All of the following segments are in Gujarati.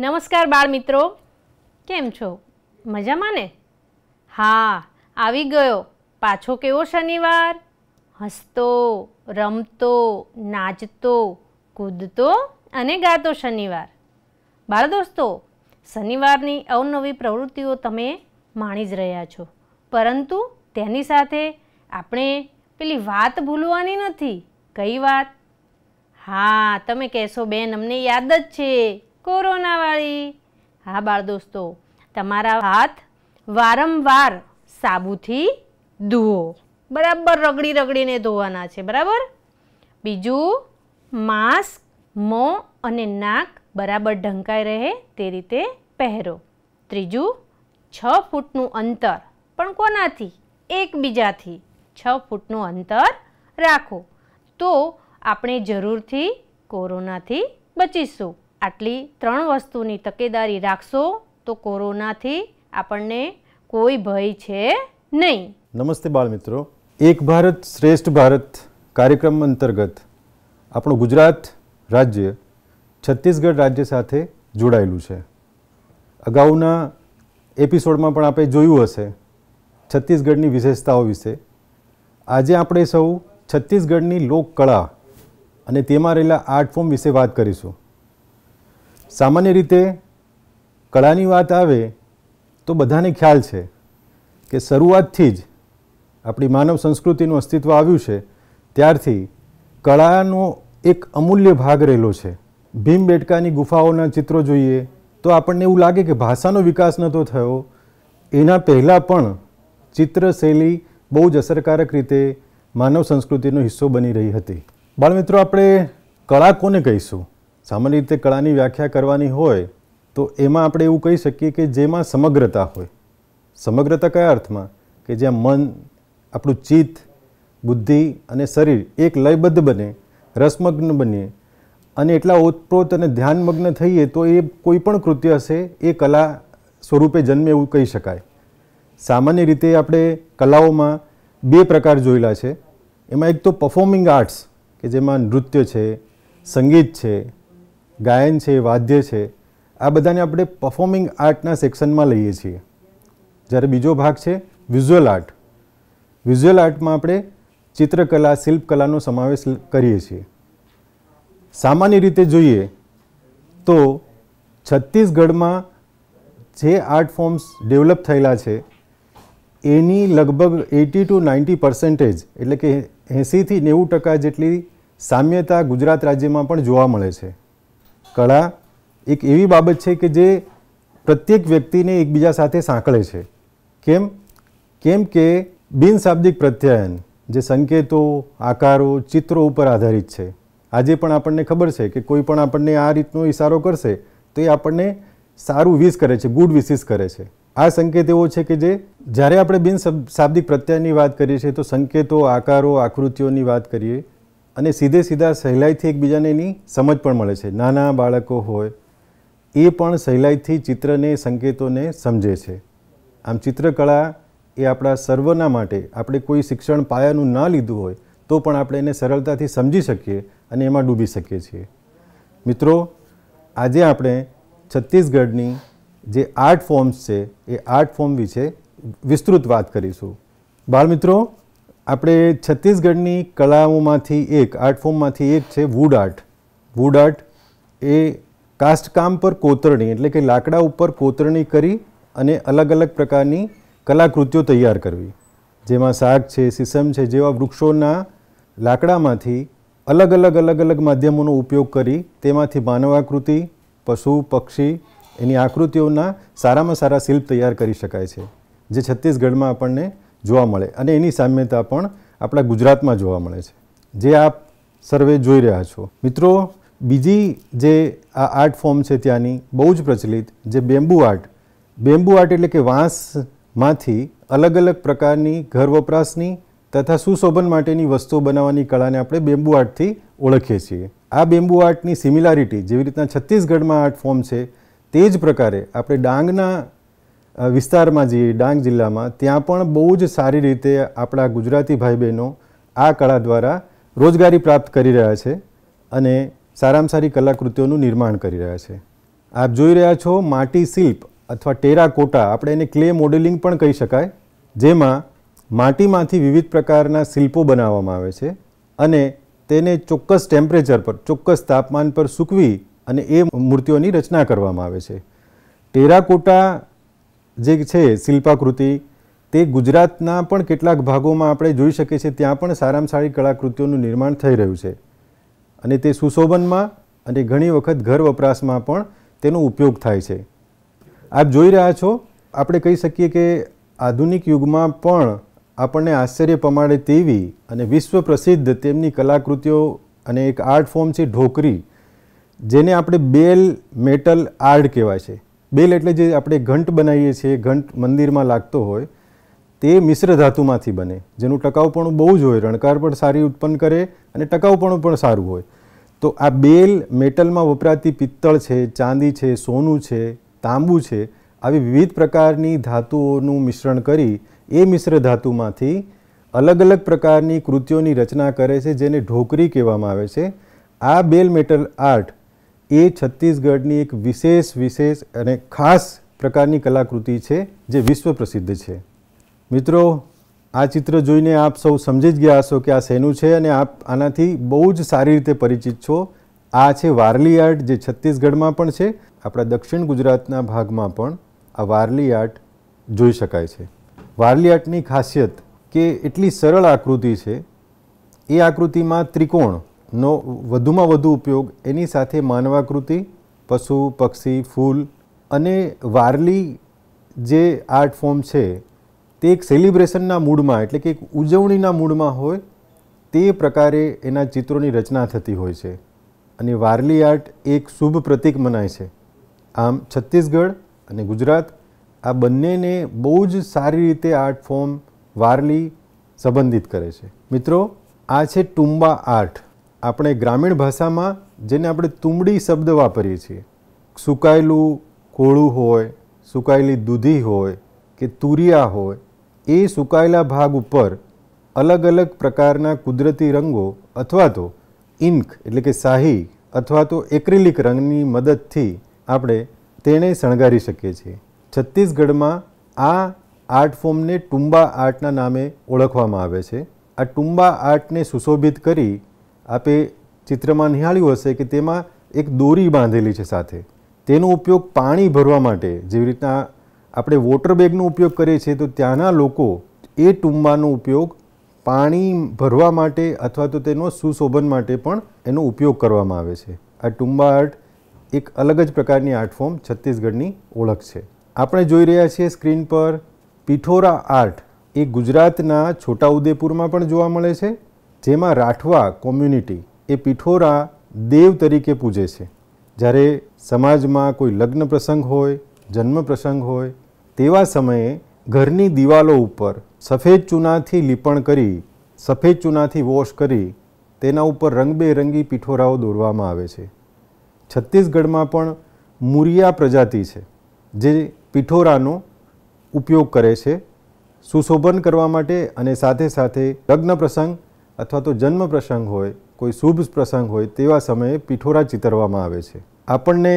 નમસ્કાર બાળ મિત્રો. કેમ છો? મજામાં ને? હા, આવી ગયો. પાછો કેવો શનિવાર? હસતો, રમતો, નાચતો, કૂદતો અને ગાતો શનિવાર. બાળ દોસ્તો, શનિવારની અવનવી પ્રવૃત્તિઓ તમે માણી જ રહ્યા છો. પરંતુ તેની સાથે આપણે પેલી વાત ભૂલવાની નથી. કઈ વાત? હા, તમે કહેશો બેન, અમને યાદ જ છે. કોરોનાવાળી. હા, બાળ દોસ્તો, તમારા હાથ વારંવાર સાબુથી ધુઓ બરાબર રગડી રગડીને ધોવાના છે, બરાબર? બીજું, માસ્ક, મોં અને નાક બરાબર ઢંકાઈ રહે તે રીતે પહેરો. ત્રીજું, છ ફૂટનું અંતર, પણ કોનાથી? એકબીજાથી. છ ફૂટનું અંતર રાખો. તો આપણે જરૂરથી કોરોનાથી બચીશું. આટલી ત્રણ વસ્તુની તકેદારી રાખશો તો કોરોનાથી આપણને કોઈ ભય છે નહીં. નમસ્તે બાળ મિત્રો એક ભારત શ્રેષ્ઠ ભારત કાર્યક્રમ અંતર્ગત આપણું ગુજરાત રાજ્ય છત્તીસગઢ રાજ્ય સાથે જોડાયેલું છે. અગાઉના એપિસોડમાં પણ આપણે જોયું હશે છત્તીસગઢની વિશેષતાઓ વિશે. આજે આપણે સૌ છત્તીસગઢની લોકકળા અને તેમાં રહેલા આર્ટ ફોર્મ વિશે વાત કરીશું. સામાન્ય રીતે કળાની વાત આવે તો બધાને ખ્યાલ છે કે શરૂઆતથી જ આપણી માનવ સંસ્કૃતિનું અસ્તિત્વ આવ્યું છે. ત્યારથી કળાનો એક અમૂલ્ય ભાગ રહેલો છે. ભીમબેટકાની ગુફાઓના ચિત્રો જોઈએ તો આપણને એવું લાગે કે ભાષાનો વિકાસ નહોતો થયો. એના પહેલાં પણ ચિત્રશૈલી બહુ જ અસરકારક રીતે માનવ સંસ્કૃતિનો હિસ્સો બની રહી હતી. બાળમિત્રો, આપણે કળા કોને કહીશું? સામાન્ય રીતે કળાની વ્યાખ્યા કરવાની હોય, તો એમાં આપણે એવું કહી શકીએ કે જેમાં સમગ્રતા હોય. સમગ્રતા કયા અર્થમાં? કે જ્યાં મન, આપણું ચિત્ત, બુદ્ધિ અને શરીર એક લયબદ્ધ બને, રસમગ્ન બનીએ અને એટલા ઓતપ્રોત અને ધ્યાનમગ્ન થઈએ તો એ કોઈ પણ કૃત્ય હશે, એ કલા સ્વરૂપે જન્મે એવું કહી શકાય. સામાન્ય રીતે આપણે કલાઓમાં બે પ્રકાર જોયેલા છે. એમાં એક તો પરફોર્મિંગ આર્ટ્સ કે જેમાં નૃત્ય છે, સંગીત છે ગાયન છે, વાદ્ય છે, આ બધાને આપણે પરફોર્મિંગ આર્ટના સેક્શનમાં લઈએ છીએ. જ્યારે બીજો ભાગ છે વિઝ્યુઅલ આર્ટ વિઝ્યુઅલ આર્ટમાં આપણે ચિત્રકલા, શિલ્પકલાનો સમાવેશ કરીએ છીએ. સામાન્ય રીતે જોઈએ તો છત્તીસગઢમાં જે આર્ટ ફોર્મ્સ ડેવલપ થયેલા છે, એની લગભગ એટી ટુ નાઇન્ટી પર્સન્ટેજ એટલે કે એંસીથી નેવું ટકા જેટલી સામ્યતા ગુજરાત રાજ્યમાં પણ જોવા મળે છે. કળા એક એવી બાબત છે કે જે પ્રત્યેક વ્યક્તિને એકબીજા સાથે સાંકળે છે. કેમ? કેમ કે બિનશાબ્દિક પ્રત્યાયન જે સંકેતો, આકારો, ચિત્રો ઉપર આધારિત છે. આજે પણ આપણને ખબર છે કે કોઈ પણ આપણને આ રીતનો ઇશારો કરશે તો એ આપણને સારું વિશ કરે છે, ગુડ વિશિસ કરે છે. આ સંકેત એવો છે કે જે જ્યારે આપણે બિન શાબ્દિક પ્રત્યાયનની વાત કરીએ છીએ તો સંકેતો, આકારો, આકૃતિઓની વાત કરીએ અને સીધે સીધા સહેલાઈથી એકબીજાને એની સમજ પણ મળે છે. નાના બાળકો હોય, એ પણ સહેલાઈથી ચિત્રને, સંકેતોને સમજે છે. આમ ચિત્રકળા એ આપણા સર્વના માટે, આપણે કોઈ શિક્ષણ પાયાનું ના લીધું હોય, તો પણ આપણે એને સરળતાથી સમજી શકીએ અને એમાં ડૂબી શકીએ છીએ. મિત્રો, આજે આપણે છત્તીસગઢની જે આર્ટ ફોર્મ્સ છે, એ આર્ટ ફોર્મ વિશે વિસ્તૃત વાત કરીશું. બાળમિત્રો આપણે છત્તીસગઢની કલાઓમાંથી એક આર્ટ ફોર્મમાંથી એક છે વુડ આર્ટ વુડ આર્ટ એ કાસ્ટકામ પર કોતરણી એટલે કે લાકડા ઉપર કોતરણી કરી અને અલગ અલગ પ્રકારની કલાકૃતિઓ તૈયાર કરવી જેમાં શાક છે સીસમ છે જેવા વૃક્ષોના લાકડામાંથી અલગ અલગ અલગ અલગ માધ્યમોનો ઉપયોગ કરી તેમાંથી માનવાકૃતિ પશુ પક્ષી એની આકૃતિઓના સારામાં સારા શિલ્પ તૈયાર કરી શકાય છે જે છત્તીસગઢમાં આપણને જોવા મળે અને એની સામ્યતા પણ આપણા ગુજરાતમાં જોવા મળે છે જે આપ સર્વે જોઈ રહ્યા છો મિત્રો બીજી જે આ આર્ટ ફોર્મ છે ત્યાંની બહુ જ પ્રચલિત જે બેમ્બુ આર્ટ બેમ્બુ આર્ટ એટલે કે વાંસમાંથી અલગ અલગ પ્રકારની ઘર વપરાશની તથા સુશોભન માટેની વસ્તુઓ બનાવવાની કળાને આપણે બેમ્બુ આર્ટથી ઓળખીએ છીએ આ બેમ્બુ આર્ટની સિમિલારિટી જેવી રીતના છત્તીસગઢમાં આર્ટ ફોર્મ છે તે જ પ્રકારે આપણે ડાંગના વિસ્તારમાં જઈએ ડાંગ જિલ્લામાં ત્યાં પણ બહુ જ સારી રીતે આપણા ગુજરાતી ભાઈ બહેનો આ કળા દ્વારા રોજગારી પ્રાપ્ત કરી રહ્યા છે અને સારામાં સારી કલાકૃતિઓનું નિર્માણ કરી રહ્યા છે આપ જોઈ રહ્યા છો માટી શિલ્પ અથવા ટેરાકોટા આપણે એને ક્લે મોડેલિંગ પણ કહી શકાય જેમાં માટીમાંથી વિવિધ પ્રકારના શિલ્પો બનાવવામાં આવે છે અને તેને ચોક્કસ ટેમ્પરેચર પર ચોક્કસ તાપમાન પર સૂકવી અને એ મૂર્તિઓની રચના કરવામાં આવે છે ટેરાકોટા જે છે શિલ્પાકૃતિ, તે ગુજરાતના પણ કેટલાક ભાગોમાં આપણે જોઈ શકીએ છીએ, ત્યાં પણ સારામાં સારી કલાકૃતિઓનું નિર્માણ થઈ રહ્યું છે. અને તે સુશોભનમાં અને ઘણી વખત ઘર વપરાશમાં પણ તેનો ઉપયોગ થાય છે. આપ જોઈ રહ્યા છો, આપણે કહી શકીએ કે આધુનિક યુગમાં પણ આપણને આશ્ચર્ય પમાડે તેવી અને વિશ્વ પ્રસિદ્ધ તેમની કલાકૃતિઓ અને એક આર્ટ ફોર્મ છે ઢોકરી, જેને આપણે બેલ મેટલ આર્ટ કહેવાય છે. બેલ એટલે જે આપણે ઘંટ બનાવીએ છીએ, ઘંટ મંદિરમાં લાગતો હોય, તે મિશ્ર ધાતુમાંથી બને. જેનું ટકાઉપણું બહુ જ હોય, રણકાર પણ સારી ઉત્પન્ન કરે અને ટકાઉપણું પણ સારું હોય. તો આ બેલ મેટલમાં વપરાતી પિત્તળ છે, ચાંદી છે, સોનું છે, તાંબુ છે, આવી વિવિધ પ્રકારની ધાતુઓનું મિશ્રણ કરી એ મિશ્ર ધાતુમાંથી અલગ અલગ પ્રકારની કૃતિઓની રચના કરે છે, જેને ઢોકરી કહેવામાં આવે છે. આ બેલ મેટલ આર્ટ એ છત્તીસગઢની એક વિશેષ વિશેષ અને ખાસ પ્રકારની કલાકૃતિ છે જે વિશ્વ પ્રસિદ્ધ છે મિત્રો આ ચિત્ર જોઈને આપ સૌ સમજી જ ગયા હશો કે આ શેનું છે અને આપ આનાથી બહુ જ સારી રીતે પરિચિત છો આ છે વારલી આર્ટ જે છત્તીસગઢમાં પણ છે આપણા દક્ષિણ ગુજરાતના ભાગમાં પણ આ વારલી આર્ટ જોઈ શકાય છે વારલી આર્ટની ખાસિયત કે એટલી સરળ આકૃતિ છે એ આકૃતિમાં ત્રિકોણનો વધુમાં વધુ ઉપયોગ એની સાથે માનવાકૃતિ, પશુ, પક્ષી, ફૂલ અને વારલી જે આર્ટ ફોર્મ છે, તે એક સેલિબ્રેશનના મૂડમાં એટલે કે એક ઉજવણીના મૂડમાં હોય, તે પ્રકારે એના ચિત્રોની રચના થતી હોય છે. અને વારલી આર્ટ એક શુભ પ્રતીક મનાય છે. આમ છત્તીસગઢ અને ગુજરાત આ બંનેને બહુ જ સારી રીતે આર્ટ ફોર્મ વારલી સંબંધિત કરે છે. મિત્રો, આ છે ટુંબા આર્ટ. આપણે ગ્રામીણ ભાષામાં જેને આપણે તુંબડી શબ્દ વાપરીએ છીએ, સુકાયેલું કોળું હોય, સુકાયેલી દૂધી હોય કે તુરિયા હોય, એ સુકાયેલા ભાગ ઉપર અલગ અલગ પ્રકારના કુદરતી રંગો અથવા તો ઇન્ક એટલે કે શાહી અથવા તો એક્રિલિક રંગની મદદથી આપણે તેને શણગારી શકીએ છીએ. છત્તીસગઢમાં આ આર્ટ ફોર્મને ટુંબા આર્ટના નામે ઓળખવામાં આવે છે. આ ટુંબા આર્ટને સુશોભિત કરી આપે ચિત્રમાં નિહાળ્યું હશે કે તેમાં એક દોરી બાંધેલી છે સાથે. તેનો ઉપયોગ પાણી ભરવા માટે જેવી રીતના આપણે વોટર બેગનો ઉપયોગ કરીએ છીએ, તો ત્યાંના લોકો એ ટુંબાનો ઉપયોગ પાણી ભરવા માટે અથવા તો તેનો સુશોભન માટે પણ એનો ઉપયોગ કરવામાં આવે છે. આ ટુંબા આર્ટ એક અલગ જ પ્રકારની આર્ટ ફોર્મ છત્તીસગઢની ઓળખ છે. આપણે જોઈ રહ્યા છીએ સ્ક્રીન પર પિઠોરા આર્ટ. એ ગુજરાતના છોટાઉદેપુરમાં પણ જોવા મળે છે. જેમાં રાઠવા કોમ્યુનિટી એ પિઠોરા દેવ તરીકે પૂજે છે. જ્યારે સમાજમાં કોઈ લગ્ન પ્રસંગ હોય, જન્મ પ્રસંગ હોય, તેવા સમયે ઘરની દિવાલો ઉપર સફેદ ચૂનાથી લીપણ કરી, સફેદ ચૂનાથી વોશ કરી તેના ઉપર રંગબેરંગી પીઠોરાઓ દોરવામાં આવે છે. છત્તીસગઢમાં પણ મુરિયા પ્રજાતિ છે, જે પીઠોરાનો ઉપયોગ કરે છે, સુશોભન કરવા માટે અને સાથે સાથે લગ્ન પ્રસંગ અથવા તો જન્મ પ્રસંગ હોય, કોઈ શુભ પ્રસંગ હોય, તેવા સમયે પીઠોરા ચિતરવામાં આવે છે. આપણને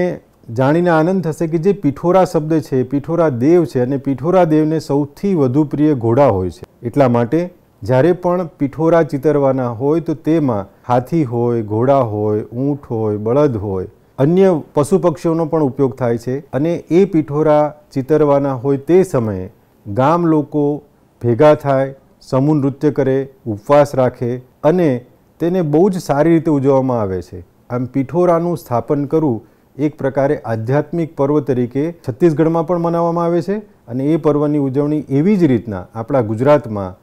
જાણીને આનંદ થશે કે જે પીઠોરા શબ્દ છે, પીઠોરા દેવ છે અને પીઠોરા દેવને સૌથી વધુ પ્રિય ઘોડા હોય છે. એટલા માટે જ્યારે પણ પીઠોરા ચિતરવાના હોય તો તેમાં હાથી હોય, ઘોડા હોય, ઊંટ હોય, બળદ હોય, અન્ય પશુ પક્ષીઓનો પણ ઉપયોગ થાય છે. અને એ પીઠોરા ચિતરવાના હોય તે સમયે ગામ લોકો ભેગા થાય સમૂહ નૃત્ય કરે ઉપવાસ રાખે અને તેને બહુ જ સારી રીતે ઉજવવામાં આવે છે આમ પીઠોરાનું સ્થાપન કરવું એક પ્રકારે આધ્યાત્મિક પર્વ તરીકે છત્તીસગઢમાં પણ મનાવવામાં આવે છે અને એ પર્વની ઉજવણી એવી જ રીતના આપણા ગુજરાતમાં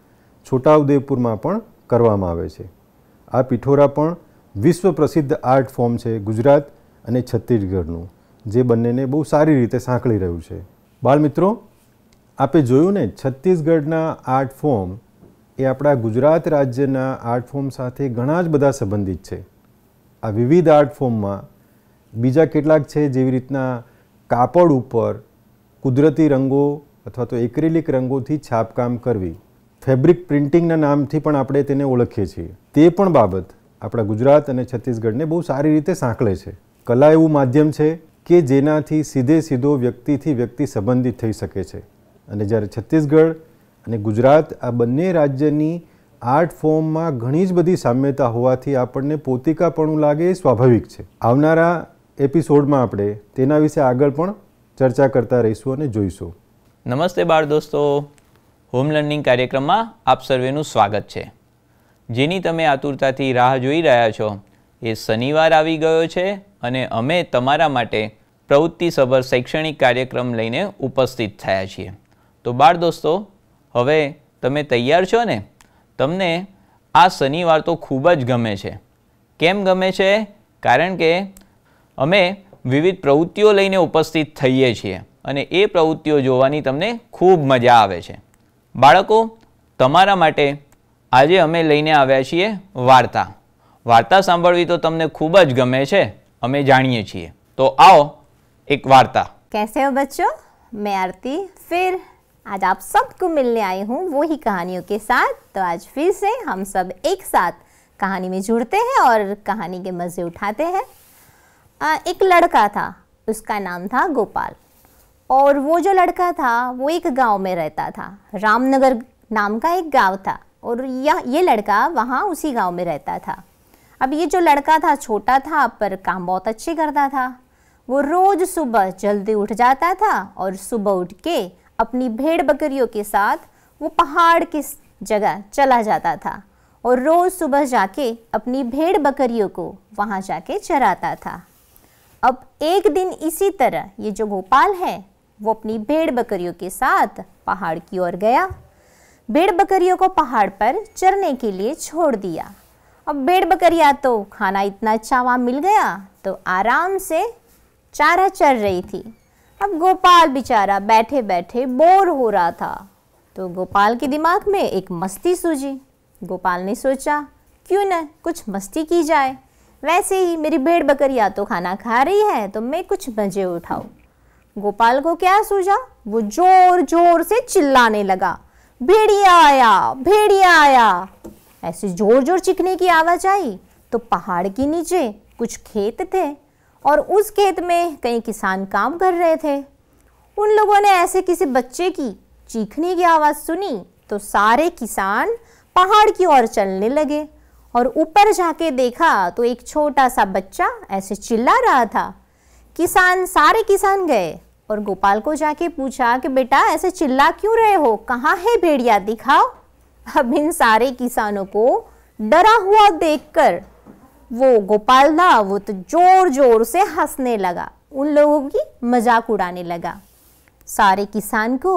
છોટાઉદેપુરમાં પણ કરવામાં આવે છે આ પિઠોરા પણ વિશ્વ પ્રસિદ્ધ આર્ટ ફોર્મ છે ગુજરાત અને છત્તીસગઢનું જે બંનેને બહુ સારી રીતે સાંકળી રહ્યું છે બાળમિત્રો આપે જોયું ને છત્તીસગઢના આર્ટ ફોર્મ એ આપણા ગુજરાત રાજ્યના આર્ટ ફોર્મ સાથે ઘણા જ બધા સંબંધિત છે. આ વિવિધ આર્ટ ફોર્મમાં બીજા કેટલાક છે જેવી રીતના કાપડ ઉપર કુદરતી રંગો અથવા તો એક્રેલિક રંગોથી છાપકામ કરવી. ફેબ્રિક પ્રિન્ટિંગના નામથી પણ આપણે તેને ઓળખીએ છીએ. તે પણ બાબત આપણા ગુજરાત અને છત્તીસગઢને બહુ સારી રીતે સાંકળે છે. કલા એવું માધ્યમ છે કે જેનાથી સીધે સીધો વ્યક્તિથી વ્યક્તિ સંબંધિત થઈ શકે છે. અને જ્યારે છત્તીસગઢ અને ગુજરાત આ બંને રાજ્યની આર્ટ ફોર્મમાં ઘણી જ બધી સામ્યતા હોવાથી આપણને પોતિકાપણું લાગે એ સ્વાભાવિક છે. આવનારા એપિસોડમાં આપણે તેના વિશે આગળ પણ ચર્ચા કરતા રહીશું અને જોઈશું. નમસ્તે બાળ દોસ્તો. હોમ લર્નિંગ કાર્યક્રમમાં આપ સર્વેનું સ્વાગત છે. જેની તમે આતુરતાથી રાહ જોઈ રહ્યા છો એ શનિવાર આવી ગયો છે અને અમે તમારા માટે પ્રવૃત્તિસભર શૈક્ષણિક કાર્યક્રમ લઈને ઉપસ્થિત થયા છીએ. તો બાળ દોસ્તો હવે તમે તૈયાર છો ને? તમને આ શનિવાર તો ખૂબ જ ગમે છે. કેમ ગમે છે? કારણ કે અમે વિવિધ પ્રવૃત્તિઓ લઈને ઉપસ્થિત થઈએ છીએ અને એ પ્રવૃત્તિઓ જોવાની તમને ખૂબ મજા આવે છે. બાળકો, તમારા માટે આજે અમે લઈને આવ્યા છીએ વાર્તા. વાર્તા સાંભળવી તો તમને ખૂબ જ ગમે છે, અમે જાણીએ છીએ. તો આવો એક વાર્તા. કેસે હો બચ્ચો? મેં આરતી ફિર आज आप सबको मिलने आई हूँ वो ही कहानियों के साथ। तो आज फिर से हम सब एक साथ कहानी में जुड़ते हैं और कहानी के मज़े उठाते हैं। एक लड़का था, उसका नाम था गोपाल। और वो जो लड़का था, वो एक गाँव में रहता था। रामनगर नाम का एक गाँव था और यह, ये लड़का वहाँ उसी गाँव में रहता था। अब ये जो लड़का था, छोटा था पर काम बहुत अच्छे करता था। वो रोज सुबह जल्दी उठ जाता था और सुबह उठ के अपनी भेड़ बकरियों के साथ वो पहाड़ की जगह चला जाता था और रोज सुबह जाके अपनी भेड़ बकरियों को वहाँ जाके चराता था। अब एक दिन इसी तरह ये जो गोपाल है, वो अपनी भेड़ बकरियों के साथ पहाड़ की ओर गया। भेड़ बकरियों को पहाड़ पर चरने के लिए छोड़ दिया। अब भेड़ बकरियाँ तो खाना इतना अच्छा वहाँ मिल गया तो आराम से चारा चर रही थी। अब गोपाल बेचारा बैठे बैठे बोर हो रहा था। तो गोपाल के दिमाग में एक मस्ती सूझी। गोपाल ने सोचा, क्यों न कुछ मस्ती की जाए? वैसे ही मेरी भेड़ बकरियाँ तो खाना खा रही है तो मैं कुछ मज़े उठाऊं। गोपाल को क्या सूझा? वो ज़ोर ज़ोर से चिल्लाने लगा, भेड़िया आया भेड़िया आया! ऐसे ज़ोर ज़ोर चिकने की आवाज़ आई तो पहाड़ के नीचे कुछ खेत थे। और उस खेत में कई किसान काम कर रहे थे। उन लोगों ने ऐसे किसी बच्चे की चीखने की आवाज़ सुनी तो सारे किसान पहाड़ की ओर चलने लगे और ऊपर जाके देखा तो एक छोटा सा बच्चा ऐसे चिल्ला रहा था। किसान, सारे किसान गए और गोपाल को जाके पूछा कि बेटा, ऐसे चिल्ला क्यों रहे हो? कहाँ है भेड़िया? दिखाओ। अब इन सारे किसानों को डरा हुआ देखकर वो गोपाल था वो तो ज़ोर ज़ोर से हंसने लगा। उन लोगों की मज़ाक उड़ाने लगा। सारे किसान को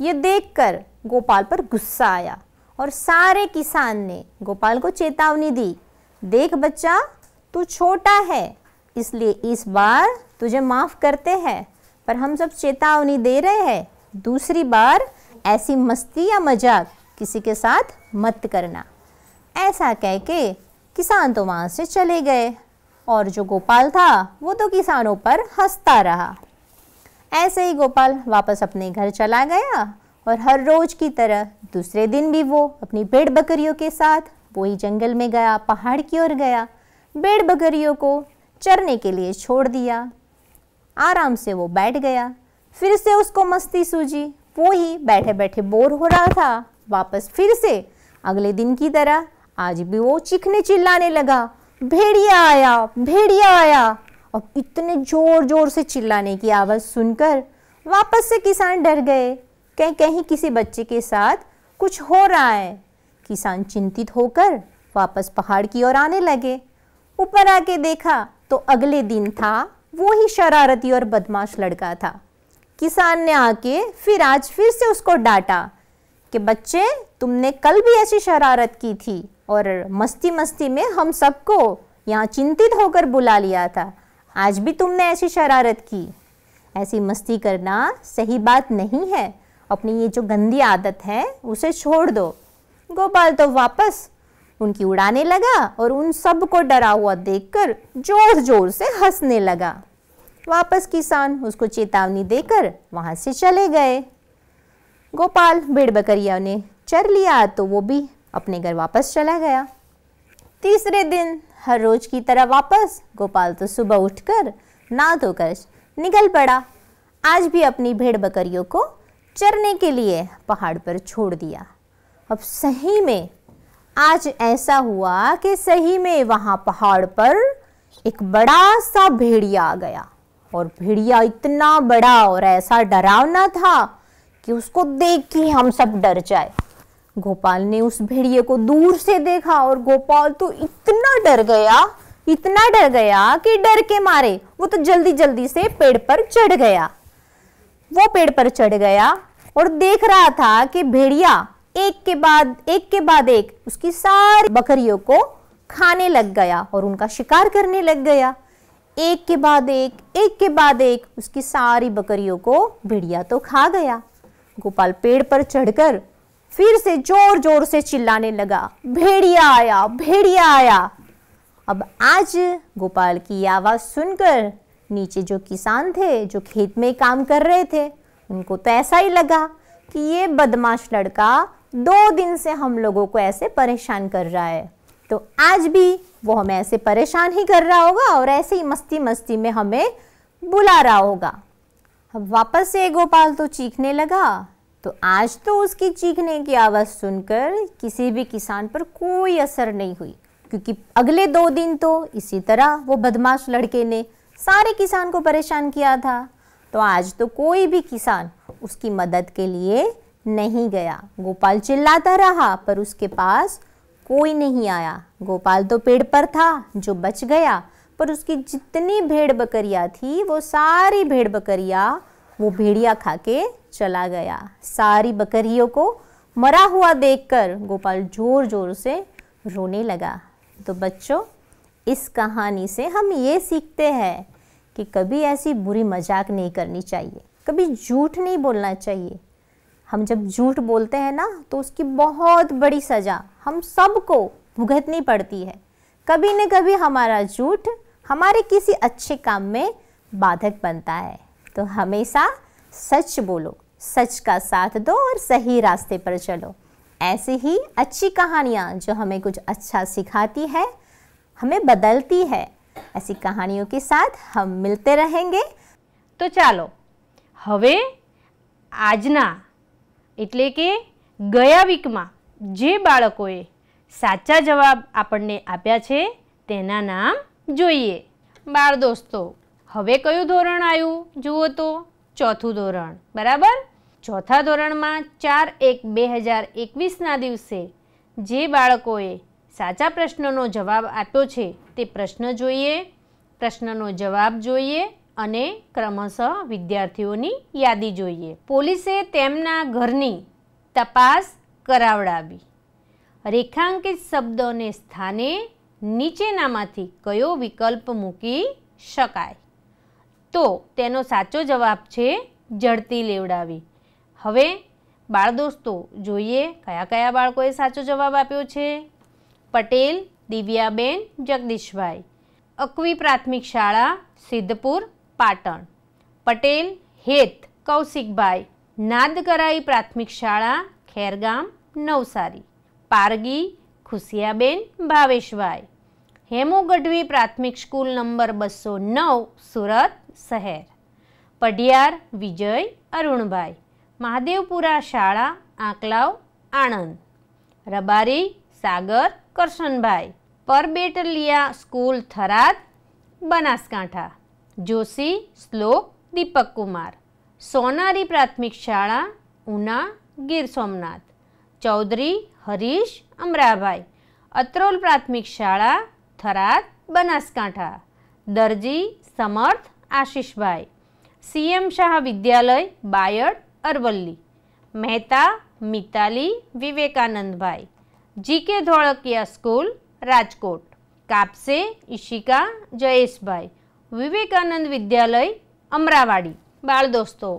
ये देखकर गोपाल पर गुस्सा आया और सारे किसान ने गोपाल को चेतावनी दी। देख बच्चा, तू छोटा है, इसलिए इस बार तुझे माफ़ करते हैं, पर हम सब चेतावनी दे रहे हैं। दूसरी बार ऐसी मस्ती या मज़ाक किसी के साथ मत करना। ऐसा कह के किसान तो वहाँ से चले गए और जो गोपाल था, वो तो किसानों पर हंसता रहा। ऐसे ही गोपाल वापस अपने घर चला गया और हर रोज की तरह दूसरे दिन भी वो अपनी भेड़ बकरियों के साथ वही जंगल में गया, पहाड़ की ओर गया। भेड़ बकरियों को चरने के लिए छोड़ दिया। आराम से वो बैठ गया। फिर से उसको मस्ती सूझी। वो ही बैठे बैठे बोर हो रहा था। वापस फिर से अगले दिन की तरह आज भी वो चीखने चिल्लाने लगा, भेड़िया आया भेड़िया आया। अब इतने ज़ोर ज़ोर से चिल्लाने की आवाज़ सुनकर वापस से किसान डर गए। कहीं कहीं किसी बच्चे के साथ कुछ हो रहा है। किसान चिंतित होकर वापस पहाड़ की ओर आने लगे। ऊपर आके देखा तो अगले दिन था, वो ही शरारती और बदमाश लड़का था। किसान ने आके फिर आज फिर से उसको डांटा कि, बच्चे, तुमने कल भी ऐसी शरारत की थी। और मस्ती मस्ती में हम सबको यहाँ चिंतित होकर बुला लिया था। आज भी तुमने ऐसी शरारत की। ऐसी मस्ती करना सही बात नहीं है। अपनी ये जो गंदी आदत है, उसे छोड़ दो। गोपाल तो वापस उनकी उड़ाने लगा और उन सबको डरा हुआ देखकर ज़ोर ज़ोर से हंसने लगा। वापस किसान उसको चेतावनी देकर वहाँ से चले गए। गोपाल भेड़ बकरिया ने चर लिया तो वो भी अपने घर वापस चला गया। तीसरे दिन हर रोज की तरह वापस, गोपाल तो सुबह उठकर नहा धोकर निकल पड़ा। आज भी अपनी भेड़ बकरियों को चरने के लिए पहाड़ पर छोड़ दिया। अब सही में, आज ऐसा हुआ कि सही में वहाँ पहाड़ पर एक बड़ा सा भेड़िया आ गया। और भेड़िया इतना बड़ा और ऐसा डरावना था कि उसको देख के हम सब डर जाए। गोपाल ने उस भेड़िए को दूर से देखा और गोपाल तो इतना डर गया, इतना डर गया कि डर के मारे वो तो जल्दी जल्दी से पेड़ पर चढ़ गया। वो पेड़ पर चढ़ गया और देख रहा था कि भेड़िया एक के बाद, एक के बाद एक उसकी सारी बकरियों को खाने लग गया और उनका शिकार करने लग गया। एक के बाद एक एक के बाद एक उसकी सारी बकरियों को भेड़िया तो खा गया। गोपाल पेड़ पर चढ़कर फिर से ज़ोर ज़ोर से चिल्लाने लगा। भेड़िया आया भेड़िया आया। अब आज गोपाल की आवाज़ सुनकर नीचे जो किसान थे, जो खेत में काम कर रहे थे, उनको तो ऐसा ही लगा कि ये बदमाश लड़का दो दिन से हम लोगों को ऐसे परेशान कर रहा है। तो आज भी वो हमें ऐसे परेशान ही कर रहा होगा और ऐसे ही मस्ती मस्ती में हमें बुला रहा होगा। अब वापस से गोपाल तो चीखने लगा तो आज तो उसकी चीखने की आवाज़ सुनकर किसी भी किसान पर कोई असर नहीं हुई, क्योंकि अगले दो दिन तो इसी तरह वो बदमाश लड़के ने सारे किसान को परेशान किया था। तो आज तो कोई भी किसान उसकी मदद के लिए नहीं गया। गोपाल चिल्लाता रहा, पर उसके पास कोई नहीं आया। गोपाल तो पेड़ पर था, जो बच गया, पर उसकी जितनी भेड़ बकरियाँ थी, वो सारी भेड़ बकरियाँ वो भेड़िया खा के चला गया। सारी बकरियों को मरा हुआ देखकर गोपाल ज़ोर ज़ोर से रोने लगा। तो बच्चों, इस कहानी से हम ये सीखते हैं कि कभी ऐसी बुरी मज़ाक नहीं करनी चाहिए, कभी झूठ नहीं बोलना चाहिए। हम जब झूठ बोलते हैं ना तो उसकी बहुत बड़ी सज़ा हम सबको भुगतनी पड़ती है। कभी न कभी हमारा झूठ हमारे किसी अच्छे काम में बाधक बनता है। तो हमेशा सच बोलो। सच का साथ दो और सही रास्ते पर चलो ऐसी ही अच्छी कहानियाँ जो हमें कुछ अच्छा सिखाती है हमें बदलती है ऐसी कहानियों के साथ हम मिलते रहेंगे તો ચાલો હવે આજના એટલે કે ગયા વીકમાં જે બાળકોએ સાચા જવાબ આપણને આપ્યા છે તેના નામ જોઈએ બાળ દોસ્તો હવે કયું ધોરણ આવ્યું જુઓ તો ચોથું ધોરણ બરાબર ચોથા ધોરણમાં ચાર એક બે હજાર એકવીસના દિવસે જે બાળકોએ સાચા પ્રશ્નનો જવાબ આપ્યો છે તે પ્રશ્ન જોઈએ, પ્રશ્નનો જવાબ જોઈએ અને ક્રમશઃ વિદ્યાર્થીઓની યાદી જોઈએ. પોલીસે તેમના ઘરની તપાસ કરાવડાવી. રેખાંકિત શબ્દોને સ્થાને નીચેનામાંથી કયો વિકલ્પ મૂકી શકાય? તો તેનો સાચો જવાબ છે જડતી લેવડાવી. હવે, બાળ દોસ્તો, જોઈએ કયા કયા બાળકોએ સાચો જવાબ આપ્યો છે? પટેલ, દિવ્યાબેન, જગદીશભાઈ. અકવી પ્રાથમિક શાળા, સિદ્ધપુર, પાટણ. પટેલ, હેત, કૌશિકભાઈ. નાદકરાઈ પ્રાથમિક શાળા, ખેરગામ, નવસારી. પારગી, ખુશિયાબેન, ભાવેશભાઈ. હેમુ ગઢવી પ્રાથમિક સ્કૂલ નંબર બસો નવ, સુરત, શહેર. પઢિયાર, વિજય, અરુણભાઈ. મહાદેવપુરા શાળા આંકલાવ આણંદ રબારી સાગર કરશનભાઈ પરબેટલિયા સ્કૂલ થરાદ બનાસકાંઠા જોશી શ્લોક દીપક કુમાર સોનારી પ્રાથમિક શાળા ઉના ગીર સોમનાથ ચૌધરી હરીશ અમરાભાઈ અત્રોલ પ્રાથમિક શાળા થરાદ બનાસકાંઠા દરજી સમર્થ આશીષભાઈ સીએમ શાહ વિદ્યાલય Bayad Aravalli. Mehta, Mitali, વિવેકાનંદભાઈ. GK Dholakiya school, Rajkot. Kapse, Ishika, Jayeshbhai. Vivekanand વિદ્યાલય, અમરાવાડી. બાળ દોસ્તો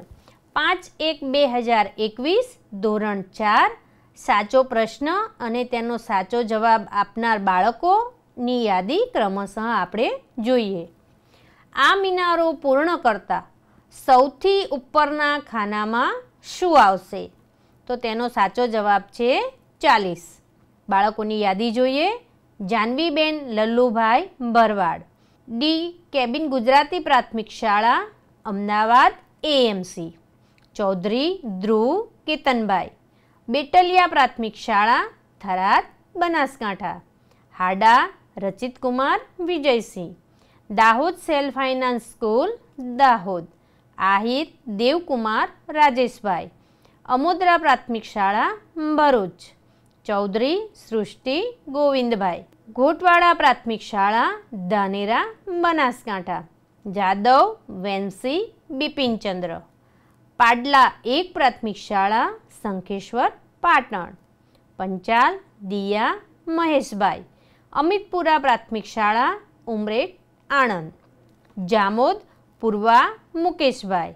પાંચ એક બે હજાર એકવીસ, ધોરણ ચાર, સાચો પ્રશ્ન અને તેનો સાચો જવાબ આપનાર બાળકોની યાદી ક્રમશઃ આપણે જોઈએ. આ મિનારો પૂર્ણ કરતા સૌથી ઉપરના ખાનામાં શું આવશે? તો તેનો સાચો જવાબ છે ચાલીસ. બાળકોની યાદી જોઈએ. જાનવીબેન લલ્લુભાઈ ભરવાડ. ડી. કેબિન ગુજરાતી પ્રાથમિક શાળા, અમદાવાદ, એએમસી. ચૌધરી ધ્રુવ કેતનભાઈ. બેટલિયા પ્રાથમિક શાળા, Tharad, Banaskantha. Hada Rachit Kumar Vijaysinh. Dahod self finance school, Dahod. Ahir Devkumar Rajeshbhai Amodara પ્રાથમિક શાળા ભરૂચ ચૌધરી સૃષ્ટિ ગોવિંદભાઈ ઘોટવાડા પ્રાથમિક શાળા ધાનેરા બનાસકાંઠા જાદવ વેન્સી બિપિનચંદ્ર પાડલા એક પ્રાથમિક શાળા શંખેશ્વર પાટણ પંચાલ દિયા મહેશભાઈ અમિતપુરા પ્રાથમિક શાળા ઉમરેઠ આણંદ જામોદ પૂર્વા મુકેશભાઈ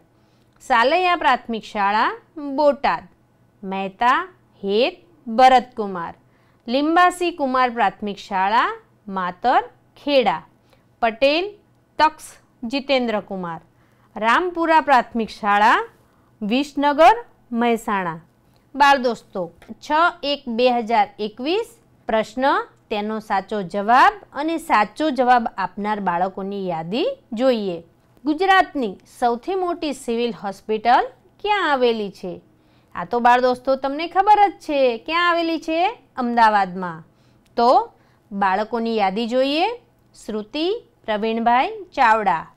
સાલૈયા પ્રાથમિક શાળા બોટાદ મહેતા હેત ભરતકુમાર લિંબાસી કુમાર પ્રાથમિક શાળા માતર ખેડા પટેલ તક્ષ જીતેન્દ્રકુમાર રામપુરા પ્રાથમિક શાળા વિસનગર મહેસાણા બાળ દોસ્તો છ એક બે હજાર એકવીસ પ્રશ્ન તેનો સાચો જવાબ અને સાચો જવાબ આપનાર બાળકોની યાદી જોઈએ ગુજરાતની સૌથી મોટી સિવિલ હોસ્પિટલ ક્યાં આવેલી છે? આ તો બાળ દોસ્તો, તમને ખબર જ છે. ક્યાં આવેલી છે? અમદાવાદમાં. તો બાળકોની યાદી જોઈએ. શ્રુતિ, પ્રવીણભાઈ ચાવડા,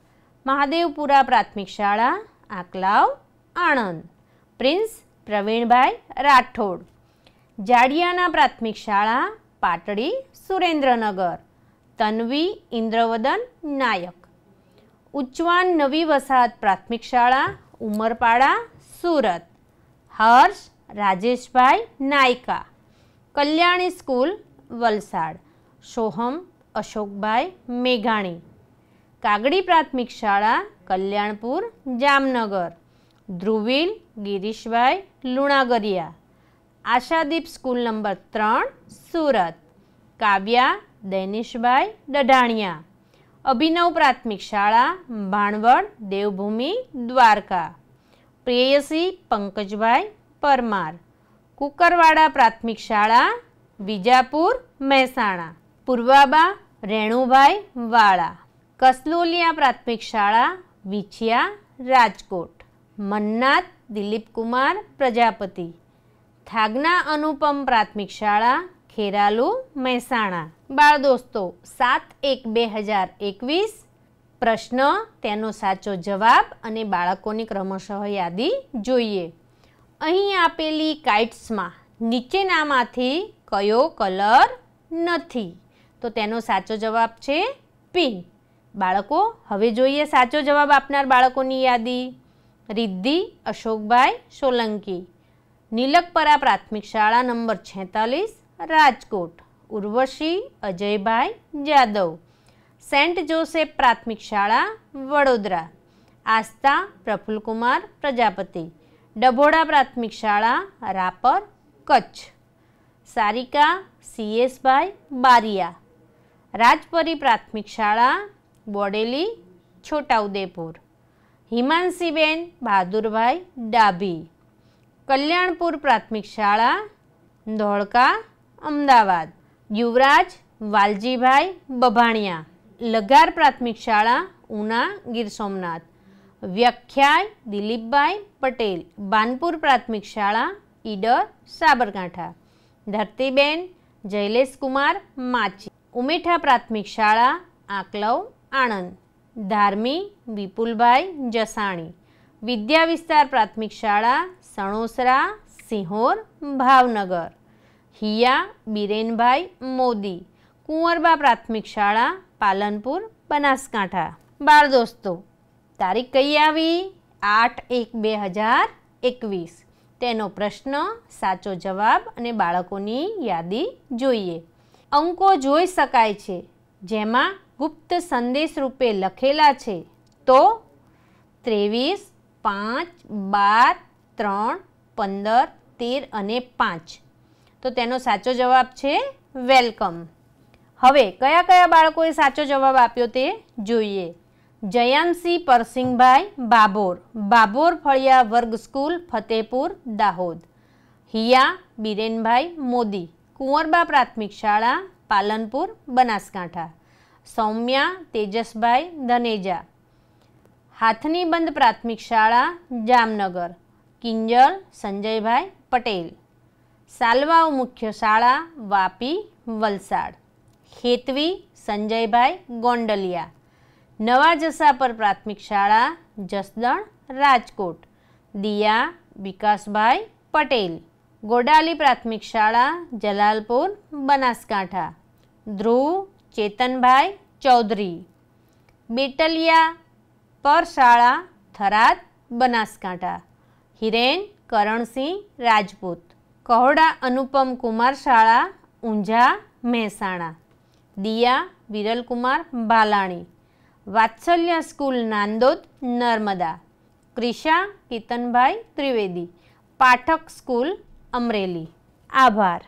મહાદેવપુરા પ્રાથમિક શાળા, આકલાવ, આણંદ. પ્રિન્સ પ્રવીણભાઈ રાઠોડ. જાડિયાના પ્રાથમિક શાળા, પાટડી, સુરેન્દ્રનગર. તન્વી ઇન્દ્રવદન નાયક. ઉચ્ચવાન નવી વસાહત પ્રાથમિક શાળા ઉમરપાડા સુરત હર્ષ રાજેશભાઈ નાયકા કલ્યાણી સ્કૂલ વલસાડ સોહમ અશોકભાઈ મેઘાણી કાગડી પ્રાથમિક શાળા કલ્યાણપુર જામનગર ધ્રુવીલ ગિરીશભાઈ લુણાગરિયા આશાદીપ સ્કૂલ નંબર ત્રણ સુરત કાવ્યા દૈનિશભાઈ ડઢાણિયા અભિનવ પ્રાથમિક શાળા, ભાણવડ, દેવભૂમિ, દ્વારકા. પ્રેયસી, પંકજભાઈ પરમાર. કુકરવાડા પ્રાથમિક શાળા, વિજાપુર, મહેસાણા. પૂર્વાબા, રેણુભાઈ વાળા. કસલોલિયા પ્રાથમિક શાળા, વિછિયા, રાજકોટ. મન્નાથ, દિલીપકુમાર, પ્રજાપતિ. થાગના અનુપમ પ્રાથમિક શાળા, ખેરાલુ, મહેસાણા. બાળ દોસ્તો, સાત એક બે હજાર એકવીસ. પ્રશ્ન, તેનો સાચો જવાબ અને બાળકોની ક્રમશઃ યાદી જોઈએ. અહીં આપેલી કાઇટ્સમાં નીચેનામાંથી કયો કલર નથી? તો તેનો સાચો જવાબ છે પિંક. બાળકો, હવે જોઈએ સાચો જવાબ આપનાર બાળકોની યાદી. રિદ્ધિ, અશોકભાઈ સોલંકી. નીલકપરા પ્રાથમિક શાળા નંબર છેતાલીસ, રાજકોટ. ઉર્વશી અજયભાઈ જાદવ સેન્ટ જોસેફ પ્રાથમિક શાળા વડોદરા આસ્થા પ્રફુલકુમાર પ્રજાપતિ ડભોડા પ્રાથમિક શાળા રાપર કચ્છ સારિકા સીએસભાઈ બારિયા રાજપરી પ્રાથમિક શાળા બોડેલી છોટાઉદેપુર હિમાંશીબેન બહાદુરભાઈ ડાભી કલ્યાણપુર પ્રાથમિક શાળા ધોળકા અમદાવાદ યુવરાજ વાલજીભાઈ બભાણિયા લગાર પ્રાથમિક શાળા ઉના ગીર સોમનાથ વ્યાખ્યાય દિલીપભાઈ પટેલ બાનપુર પ્રાથમિક શાળા ઈડર સાબરકાંઠા ધરતીબેન જયલેશ કુમાર માચી ઉમેઠા પ્રાથમિક શાળા આકલવ આણંદ ધાર્મી વિપુલભાઈ જસાણી વિદ્યા વિસ્તાર પ્રાથમિક શાળા સણોસરા સિંહોર ભાવનગર હિયા, બિરેનભાઈ, મોદી, કુંવરબા પ્રાથમિક શાળા, પાલનપુર, બનાસકાંઠા. બાળ દોસ્તો, તારીખ કઈ આવી? આઠ એક બે હજાર એકવીસ. તેનો પ્રશ્ન, સાચો જવાબ અને બાળકોની યાદી જોઈએ. અંકો જોઈ શકાય છે. જેમાં ગુપ્ત સંદેશ રૂપે લખેલા છે. તો ત્રેવીસ, પાંચ, બાર, ત્રણ, પંદર, તેર અને પાંચ. તો તેનો સાચો જવાબ છે વેલકમ. હવે કયા કયા બાળકોએ સાચો જવાબ આપ્યો તે જોઈએ. જયાનસિંહ પરસિંગભાઈ બાબોર બાબોર ફળિયા વર્ગ સ્કૂલ, ફતેપુર, દાહોદ. હિયા બિરેનભાઈ મોદી, કુંવરબા પ્રાથમિક શાળા, પાલનપુર, બનાસકાંઠા. સૌમ્યા તેજસભાઈ ધનેજા. હાથની બંધ પ્રાથમિક શાળા, જામનગર. કિંજલ સંજયભાઈ પટેલ. સાલવાવ મુખ્ય શાળા વાપી વલસાડ હેતવી સંજયભાઈ ગોંડલિયા નવા જસાપર પ્રાથમિક શાળા જસદણ રાજકોટ દિયા વિકાસભાઈ પટેલ ગોડાલી પ્રાથમિક શાળા જલાલપુર બનાસકાંઠા ધ્રુવ ચેતનભાઈ ચૌધરી બેટલિયા પર શાળા થરાદ બનાસકાંઠા હિરેન કરણસિંહ રાજપૂત કહોડા અનુપમ કુમાર શાળા ઊંઝા મહેસાણા દિયા વિરલકુમાર બાલાણી વાત્સલ્ય સ્કૂલ નાંદોદ નર્મદા ક્રિશા કિતનભાઈ ત્રિવેદી પાઠક સ્કૂલ અમરેલી આભાર